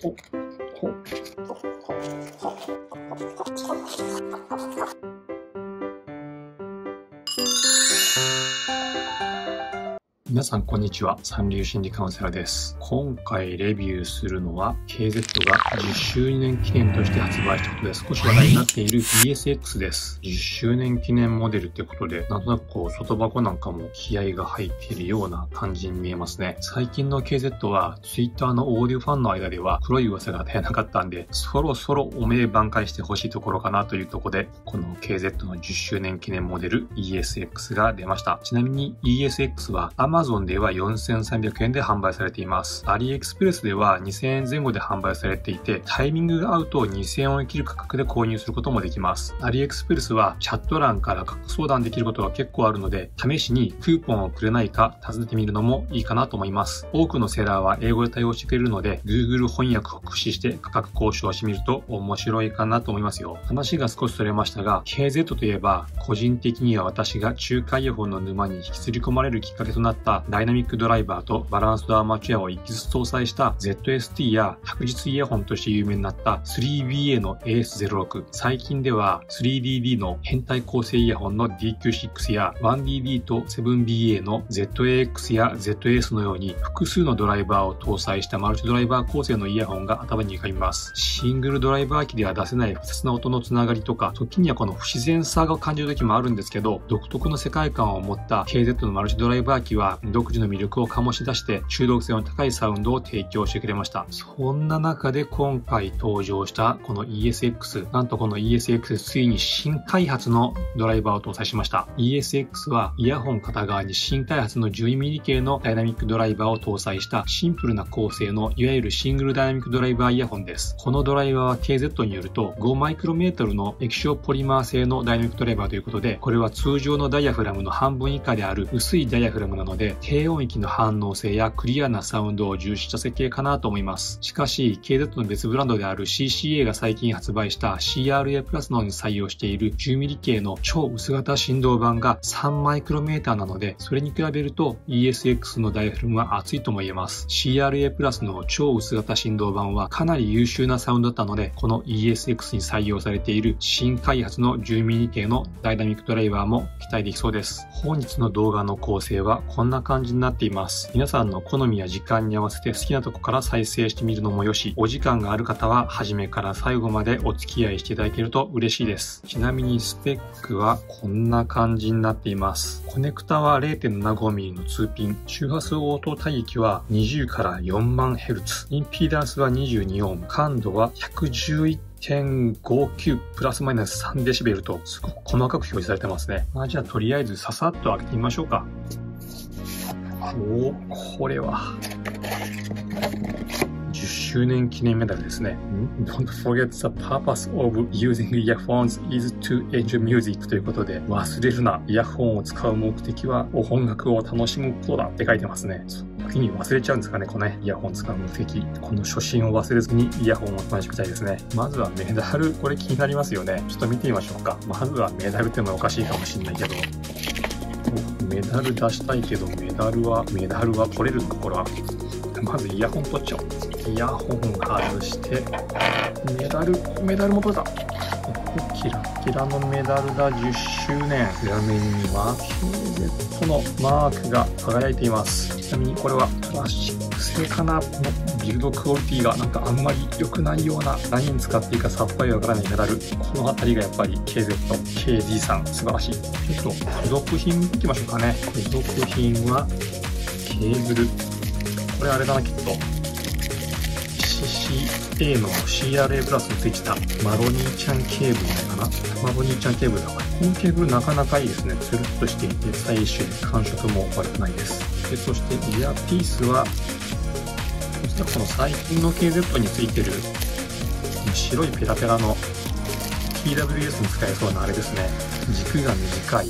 ほ、ほ、皆さん、こんにちは。三流心理カウンセラーです。今回レビューするのは、KZ が10周年記念として発売したことで少し話題になっている ESX です。10周年記念モデルってことで、なんとなくこう、外箱なんかも気合が入っているような感じに見えますね。最近の KZ は、Twitter のオーディオファンの間では黒い噂が絶えなかったんで、そろそろお名挽回してほしいところかなというところで、この KZ の10周年記念モデル ESX が出ました。ちなみに ESX は Amazon では4300円で販売されています。アリエクスプレスでは2000円前後で販売されていて、タイミングが合うと2000円を切る価格で購入することもできます。アリエクスプレスはチャット欄から価格相談できることが結構あるので、試しにクーポンをくれないか尋ねてみるのもいいかなと思います。多くのセラーは英語で対応してくれるので、Google 翻訳を駆使して価格交渉してみると面白いかなと思いますよ。話が少しそれましたが、KZ といえば、個人的には私が中華イヤホンの沼に引きずり込まれるきっかけとなったダイナミックドライバーとバランスドアマチュアを一気ずつ搭載した ZST や白日イヤホンとして有名になった 3BA の AS06。最近では 3DD の変態構成イヤホンの DQ6 や 1DD と 7BA の ZAX や ZS のように複数のドライバーを搭載したマルチドライバー構成のイヤホンが頭に浮かびます。シングルドライバー機では出せない複雑な音のつながりとか、時にはこの不自然さが感じる時もあるんですけど、独特の世界観を持った KZ のマルチドライバー機は独自の魅力を醸し出して中毒性の高いサウンドを提供してくれました。そんな中で今回登場したこの ESX、なんとこの ESX ついに新開発のドライバーを搭載しました。ESX はイヤホン片側に新開発の 12mm 系のダイナミックドライバーを搭載したシンプルな構成のいわゆるシングルダイナミックドライバーイヤホンです。このドライバーは KZ によると5マイクロメートルの液晶ポリマー製のダイナミックドライバーということで、これは通常のダイヤフラムの半分以下である薄いダイヤフラムなので、低音域の反応性やクリアなサウンドを重視した設計かなと思います。しかし、KZ の別ブランドである CCA が最近発売した CRA プラスのに採用している 10mm 系の超薄型振動板が3マイクロメーターなので、それに比べると ESX のダイフラムは厚いとも言えます。CRA プラスの超薄型振動板はかなり優秀なサウンドだったので、この ESX に採用されている新開発の 10mm 系のダイナミックドライバーも期待できそうです。本日の動画の構成はこんなな感じになっています。皆さんの好みや時間に合わせて好きなとこから再生してみるのもよし、お時間がある方は初めから最後までお付き合いしていただけると嬉しいです。ちなみにスペックはこんな感じになっています。コネクタは 0.75mm の2ピン、周波数応答帯域は20から4万ヘルツ、インピーダンスは22オーム、感度は111 1.59プラスマイナス3デシベルとすごく細かく表示されてますね。まあ、じゃあとりあえずささっと開けてみましょうか。おおこれは。10周年記念メダルですね。Don't forget the purpose of using earphones is to enjoy music ということで、忘れるな。イヤホンを使う目的はお音楽を楽しむことだって書いてますね。時に忘れちゃうんですかね、このね、イヤホン使う目的。この初心を忘れずにイヤホンを楽しみたいですね。まずはメダル、これ気になりますよね。ちょっと見てみましょうか。まずはメダルってのはおかしいかもしんないけど。メダル出したいけど、メダルは、メダルは取れるのか、これは？まずイヤホン取っちゃおう。イヤホン外して、メダル、メダルも取れた。キラキラのメダルだ10周年。裏面には KZ のマークが輝いています。ちなみにこれはプラスチック製かなのビルドクオリティがなんかあんまり良くないような何に使っていいかさっぱりわからないメダル。この辺りがやっぱり KZ、KD さん素晴らしい。ちょっと付属品見ていきましょうかね。付属品はケーブル。これあれだなきっと。CCA の CRA プラスについてたマロニーちゃんケーブルかなマロニーちゃんケーブルだこれ。このケーブルなかなかいいですね。つるっとしていて、最終感触も悪くないです。で、そしてイヤーピースは、実はこの最近の KZ についてる白いペラペラの TWS に使えそうなあれですね。軸が短い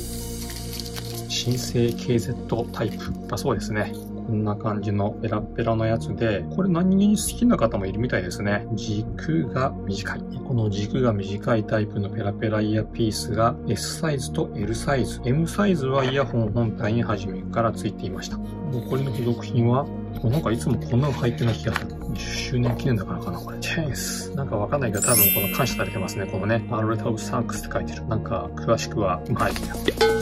新生 KZ タイプだそうですね。こんな感じのペラペラのやつで、これ何気に好きな方もいるみたいですね。軸が短い。この軸が短いタイプのペラペライヤーピースが S サイズと L サイズ。M サイズはイヤホン本体に初めから付いていました。残りの付属品は、なんかいつもこんなの入ってない気がする。10周年記念だからかな、これ。チェンス。なんかわかんないけど、多分この感謝されてますね。このね、アルレタオブサンクスって書いてる。なんか、詳しくは、まあ、いいや。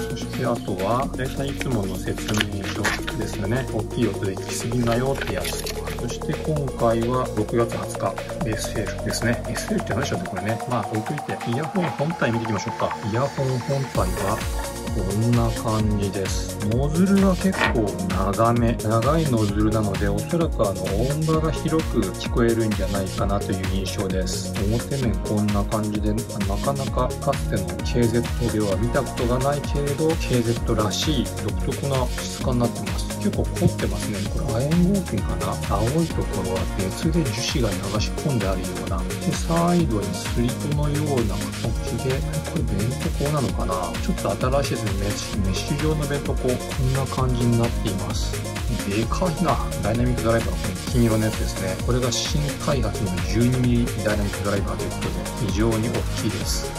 そして、あとは、大体いつもの説明書ですよね。大きい音で聞きすぎなよってやつ。そして今回は6月20日、SL ですね。SL って何でしょうね、これね。まあ、置いといて、イヤホン本体見ていきましょうか。イヤホン本体は、こんな感じです。ノズルが結構長め、長いノズルなので、おそらくあの音場が広く聞こえるんじゃないかなという印象です。表面こんな感じで、なかなかかつての KZ では見たことがないけれど、KZ らしい独特な質感になってます。結構凝ってますね。これ亜鉛合金かな？青いところは別で樹脂が流し込んであるような。で、サイドにスリットのような形で、これベント鋼なのかな？ちょっと新しいですね。メッシュ状のベント鋼。こんな感じになっています。でかいな。ダイナミックドライバーの金色のやつですね。これが新開発の 12mm ダイナミックドライバーということで、非常に大きいです。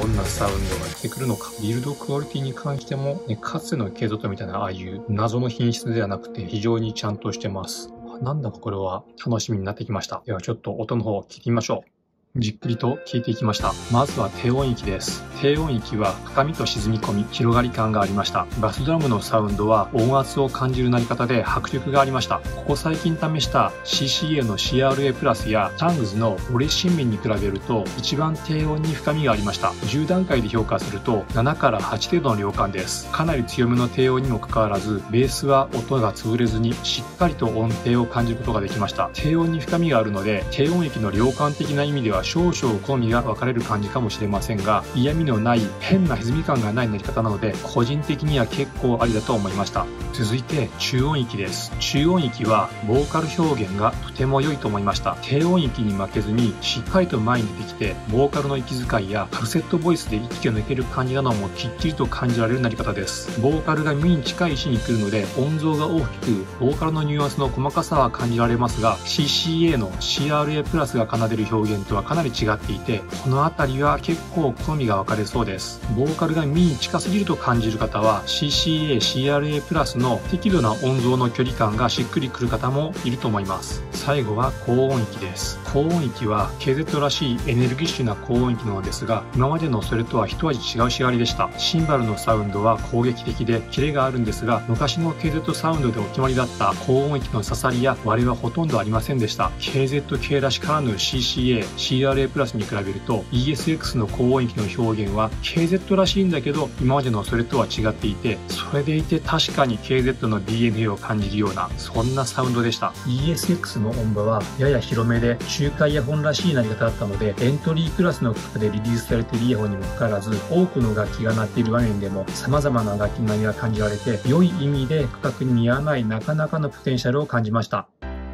どんなサウンドが出てくるのか、ビルドクオリティに関しても、ね、かつてのケゾトみたいなああいう謎の品質ではなくて非常にちゃんとしてます。なんだかこれは楽しみになってきました。ではちょっと音の方を聞いてみましょう。じっくりと聞いていきました。まずは低音域です。低音域は深みと沈み込み、広がり感がありました。バスドラムのサウンドは音圧を感じる鳴り方で迫力がありました。ここ最近試した CCA の CRA プラスやタングズのオレシンミンに比べると一番低音に深みがありました。10段階で評価すると7から8程度の量感です。かなり強めの低音にもかかわらず、ベースは音が潰れずにしっかりと音程を感じることができました。低音に深みがあるので、低音域の量感的な意味では少々好みが分かれる感じかもしれませんが嫌味のない変な歪み感がない練り方なので個人的には結構ありだと思いました。続いて中音域です。中音域はボーカル表現がとても良いと思いました。低音域に負けずにしっかりと前に出てきてボーカルの息遣いやフルセットボイスで息が抜ける感じなどもきっちりと感じられるなり方です。ボーカルが耳に近い位置に来るので音像が大きくボーカルのニュアンスの細かさは感じられますが CCA の CRA プラスが奏でる表現とはかなりなり違っていて、この辺りは結構好みが分かれそうです。ボーカルが耳に近すぎると感じる方は CCA、CRA プラスの適度な音像の距離感がしっくりくる方もいると思います。最後は高音域です。高音域は KZ らしいエネルギッシュな高音域なのですが、今までのそれとは一味違う仕上がりでした。シンバルのサウンドは攻撃的でキレがあるんですが、昔の KZ サウンドでお決まりだった高音域の刺さりや割れはほとんどありませんでした。KZ 系らしからぬ CCA、CRA プラスに比べると ESX の高音域の表現は KZ らしいんだけど今までのそれとは違っていてそれでいて確かに KZ の DNA を感じるようなそんなサウンドでした。ESX の音場はやや広めで中華イヤホンらしい鳴り方だったのでエントリークラスの価格でリリースされているイヤホンにもかかわらず多くの楽器が鳴っている場面でも様々な楽器の鳴りが感じられて良い意味で価格に見合わないなかなかのポテンシャルを感じました。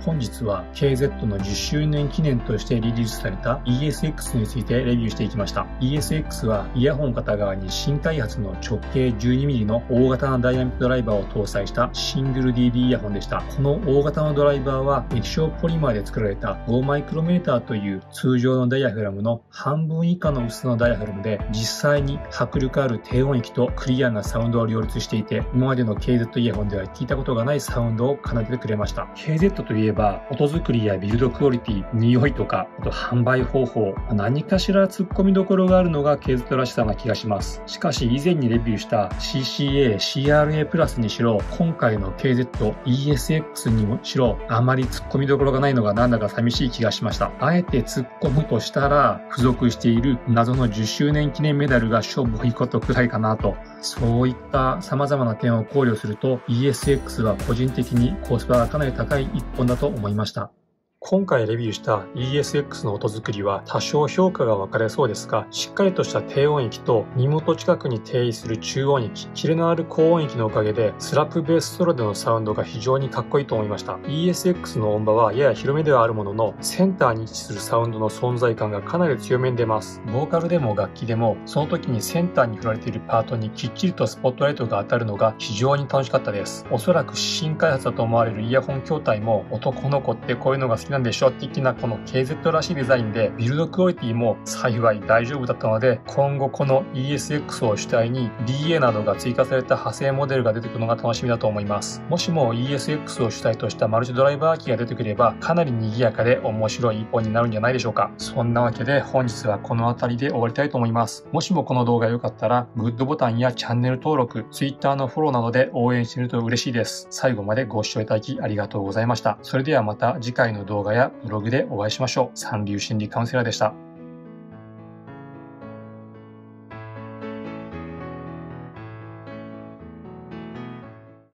本日は KZ の10周年記念としてリリースされた ESX についてレビューしていきました。ESX はイヤホン片側に新開発の直径 12mm の大型なダイナミックドライバーを搭載したシングル DD イヤホンでした。この大型のドライバーは液晶ポリマーで作られた5マイクロメーターという通常のダイヤフラムの半分以下の薄さのダイヤフラムで実際に迫力ある低音域とクリアなサウンドを両立していて今までの KZ イヤホンでは聞いたことがないサウンドを奏でてくれました。KZ といえばえば、音作りやビルドクオリティ、匂いとか、あと販売方法、何かしら突っ込みどころがあるのがケーズトらしさな気がします。しかし以前にレビューした CCA、CRA プラスにしろ、今回の KZ、ESX にもしろ、あまり突っ込みどころがないのがなんだか寂しい気がしました。あえて突っ込むとしたら、付属している謎の10周年記念メダルが勝負をいことくらいかなと。そういった様々な点を考慮すると ESX は個人的にコスパがかなり高い一本だとと思いました。今回レビューした ESX の音作りは多少評価が分かれそうですが、しっかりとした低音域と耳元近くに定位する中音域、キレのある高音域のおかげで、スラップベースソロでのサウンドが非常にかっこいいと思いました。ESX の音場はやや広めではあるものの、センターに位置するサウンドの存在感がかなり強めに出ます。ボーカルでも楽器でも、その時にセンターに振られているパートにきっちりとスポットライトが当たるのが非常に楽しかったです。おそらく新開発だと思われるイヤホン筐体も男の子ってこういうのが好きなんでしょ的なこの KZ らしいデザインで、ビルドクオリティも幸い大丈夫だったので、今後この ESX を主体に DA などが追加された派生モデルが出てくるのが楽しみだと思います。もしも ESX を主体としたマルチドライバー機が出てくれば、かなり賑やかで面白い一本になるんじゃないでしょうか。そんなわけで本日はこの辺りで終わりたいと思います。もしもこの動画が良かったら、グッドボタンやチャンネル登録、Twitter のフォローなどで応援してみると嬉しいです。最後までご視聴いただきありがとうございました。それではまた次回の動画やブログでお会いしましょう。三流心理カウンセラーでした。